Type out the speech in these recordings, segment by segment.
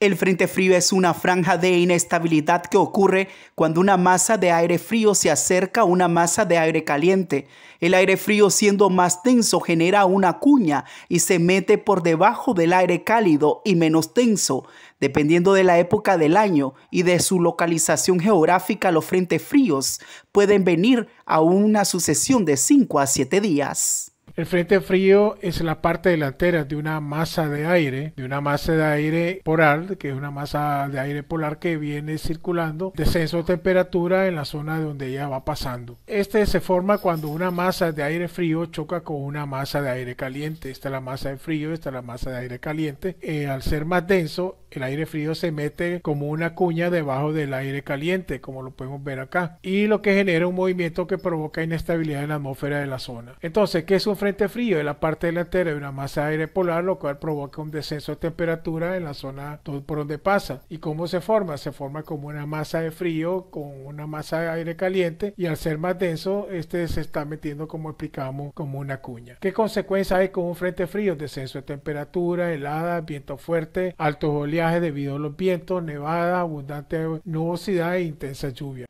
El frente frío es una franja de inestabilidad que ocurre cuando una masa de aire frío se acerca a una masa de aire caliente. El aire frío siendo más denso genera una cuña y se mete por debajo del aire cálido y menos denso. Dependiendo de la época del año y de su localización geográfica, los frentes fríos pueden venir a una sucesión de 5 a 7 días. El frente frío es la parte delantera de una masa de aire, de una masa de aire polar, que es una masa de aire polar que viene circulando, descenso de temperatura en la zona donde ella va pasando. Este se forma cuando una masa de aire frío choca con una masa de aire caliente. Esta es la masa de frío, esta es la masa de aire caliente. Eh, al ser más denso, el aire frío se mete como una cuña debajo del aire caliente, como lo podemos ver acá, y lo que genera un movimiento que provoca inestabilidad en la atmósfera de la zona. Entonces, ¿qué es un frente frío? En la parte delantera de una masa de aire polar, lo cual provoca un descenso de temperatura en la zona por donde pasa. ¿Y cómo se forma? Se forma como una masa de frío con una masa de aire caliente y al ser más denso, este se está metiendo, como explicamos, como una cuña. ¿Qué consecuencia hay con un frente frío? Descenso de temperatura, helada, viento fuerte, altos oleajes, debido a los vientos, nevada, abundante nubosidad e intensa lluvia.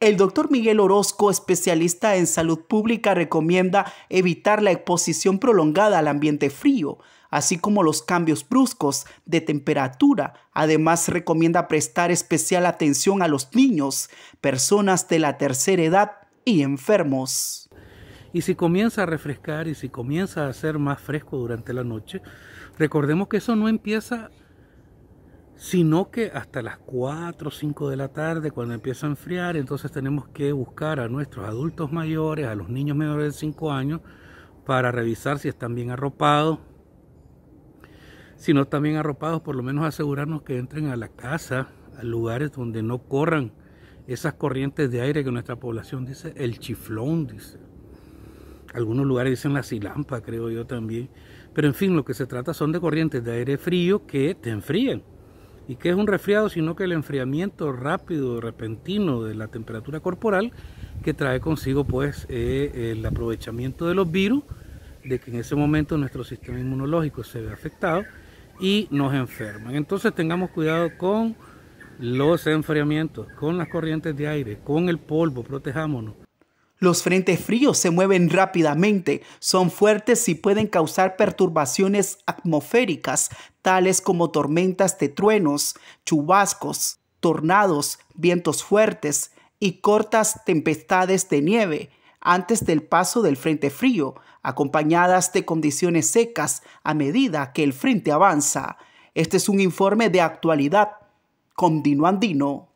El doctor Miguel Orozco, especialista en salud pública, recomienda evitar la exposición prolongada al ambiente frío, así como los cambios bruscos de temperatura. Además, recomienda prestar especial atención a los niños, personas de la tercera edad y enfermos. Y si comienza a refrescar y si comienza a ser más fresco durante la noche, recordemos que eso no empieza sino que hasta las 4 o 5 de la tarde, cuando empieza a enfriar, entonces tenemos que buscar a nuestros adultos mayores, a los niños menores de 5 años, para revisar si están bien arropados. Si no están bien arropados, por lo menos asegurarnos que entren a la casa, a lugares donde no corran esas corrientes de aire que nuestra población dice el chiflón, dice. Algunos lugares dicen la silampa, creo yo también. Pero en fin, lo que se trata son de corrientes de aire frío que te enfríen y que es un resfriado, sino que el enfriamiento rápido, repentino de la temperatura corporal que trae consigo pues eh, el aprovechamiento de los virus, de que en ese momento nuestro sistema inmunológico se ve afectado y nos enferman. Entonces tengamos cuidado con los enfriamientos, con las corrientes de aire, con el polvo, protejámonos. Los frentes fríos se mueven rápidamente, son fuertes y pueden causar perturbaciones atmosféricas, tales como tormentas de truenos, chubascos, tornados, vientos fuertes y cortas tempestades de nieve antes del paso del frente frío, acompañadas de condiciones secas a medida que el frente avanza. Este es un informe de actualidad. Continuandino.